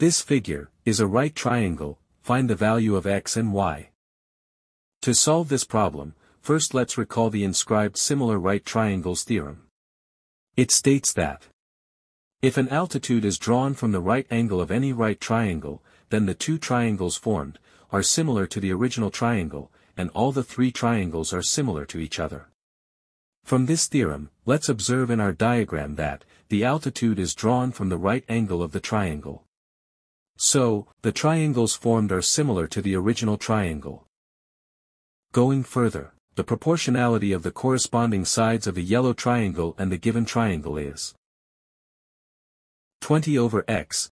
This figure, is a right triangle, find the value of x and y. To solve this problem, first let's recall the inscribed similar right triangles theorem. It states that if an altitude is drawn from the right angle of any right triangle, then the two triangles formed, are similar to the original triangle, and all the three triangles are similar to each other. From this theorem, let's observe in our diagram that, the altitude is drawn from the right angle of the triangle. So, the triangles formed are similar to the original triangle. Going further, the proportionality of the corresponding sides of the yellow triangle and the given triangle is 20 over x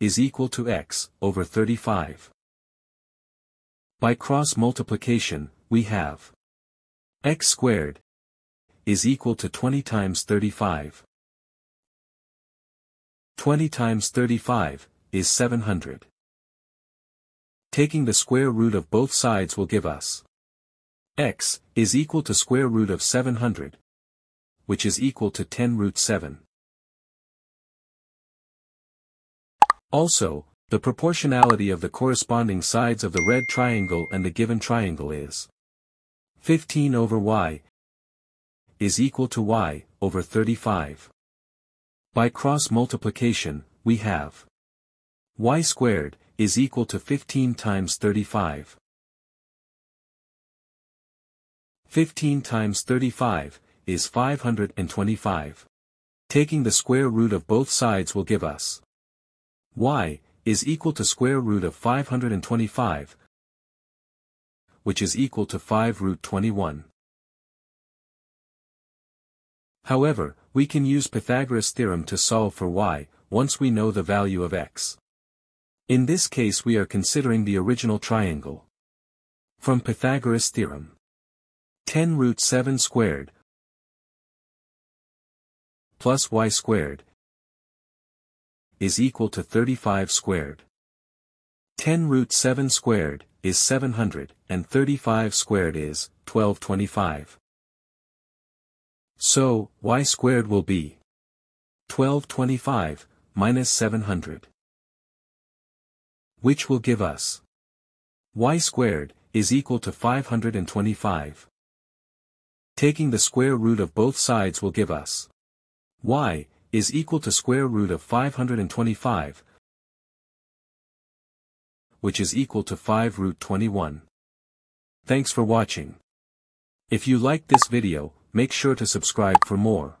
is equal to x over 35. By cross multiplication, we have x squared is equal to 20 times 35. 20 times 35 is 700. Taking the square root of both sides will give us x is equal to square root of 700, which is equal to 10 root 7. Also, the proportionality of the corresponding sides of the red triangle and the given triangle is 15 over y is equal to y over 35. By cross multiplication, we have y squared is equal to 15 times 35. 15 times 35 is 525. Taking the square root of both sides will give us y is equal to square root of 525 which is equal to 5 root 21. However, we can use Pythagoras' theorem to solve for y, once we know the value of x. In this case we are considering the original triangle. From Pythagoras' theorem. 10 root 7 squared plus y squared is equal to 35 squared. 10 root 7 squared is 700, and 35 squared is 1225. So, y squared will be 1225 minus 700. Which will give us y squared is equal to 525. Taking the square root of both sides will give us y is equal to square root of 525 which is equal to 5 root 21. Thanks for watching. If you liked this video, make sure to subscribe for more.